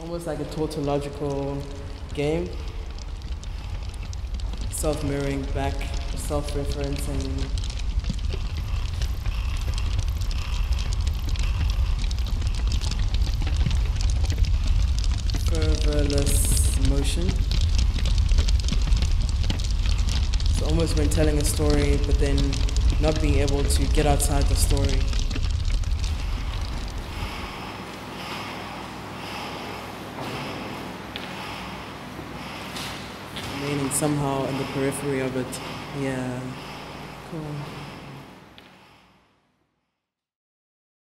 almost like a tautological game. Self-mirroring back, self-referencing. Fervorless motion. It's almost when telling a story, but then not being able to get outside the story. Remaining somehow in the periphery of it. Yeah. Cool.